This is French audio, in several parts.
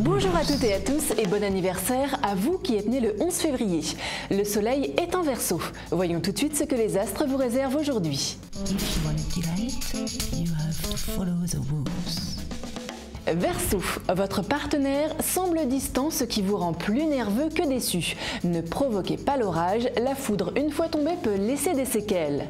Bonjour à toutes et à tous et bon anniversaire à vous qui êtes nés le 11 février. Le soleil est en verso. Voyons tout de suite ce que les astres vous réservent aujourd'hui. If you want to delight, you have to follow the rules. Verseau, votre partenaire semble distant, ce qui vous rend plus nerveux que déçu. Ne provoquez pas l'orage, la foudre une fois tombée peut laisser des séquelles.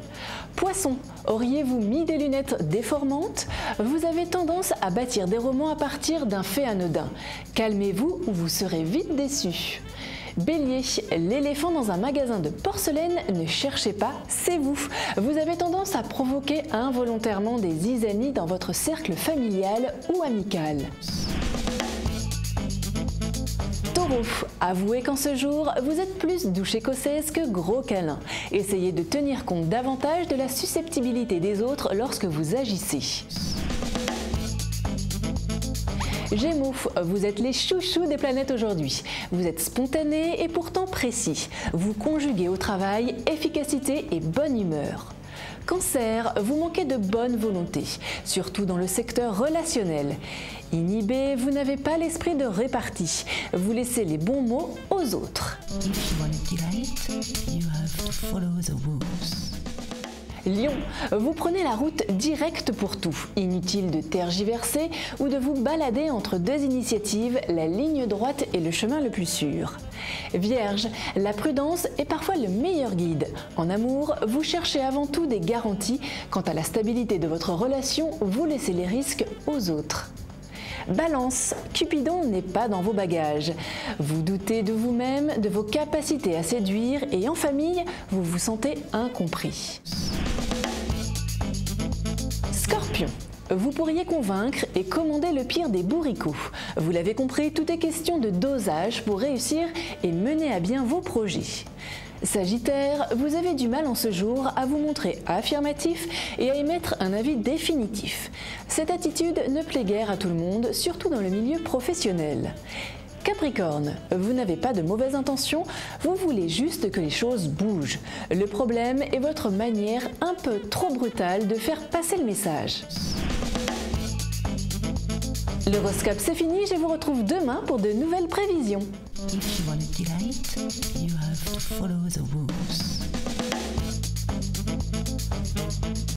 Poisson, auriez-vous mis des lunettes déformantes? Vous avez tendance à bâtir des romans à partir d'un fait anodin. Calmez-vous ou vous serez vite déçu. Bélier, l'éléphant dans un magasin de porcelaine, ne cherchez pas, c'est vous. Vous avez tendance à provoquer involontairement des zizanies dans votre cercle familial ou amical. Taureau, avouez qu'en ce jour, vous êtes plus douche écossaise que gros câlin. Essayez de tenir compte davantage de la susceptibilité des autres lorsque vous agissez. Gémeaux, vous êtes les chouchous des planètes aujourd'hui. Vous êtes spontané et pourtant précis. Vous conjuguez au travail efficacité et bonne humeur. Cancer, vous manquez de bonne volonté, surtout dans le secteur relationnel. Inhibé, vous n'avez pas l'esprit de répartie. Vous laissez les bons mots aux autres. If you want to delight, you have to follow the rules. Lion, vous prenez la route directe pour tout. Inutile de tergiverser ou de vous balader entre deux initiatives, la ligne droite est le chemin le plus sûr. Vierge, la prudence est parfois le meilleur guide. En amour, vous cherchez avant tout des garanties. Quant à la stabilité de votre relation, vous laissez les risques aux autres. Balance, Cupidon n'est pas dans vos bagages. Vous doutez de vous-même, de vos capacités à séduire et en famille, vous vous sentez incompris. Vous pourriez convaincre et commander le pire des bourricots. Vous l'avez compris, tout est question de dosage pour réussir et mener à bien vos projets. Sagittaire, vous avez du mal en ce jour à vous montrer affirmatif et à émettre un avis définitif. Cette attitude ne plaît guère à tout le monde, surtout dans le milieu professionnel. Capricorne, vous n'avez pas de mauvaises intentions, vous voulez juste que les choses bougent. Le problème est votre manière un peu trop brutale de faire passer le message. L'horoscope c'est fini, je vous retrouve demain pour de nouvelles prévisions.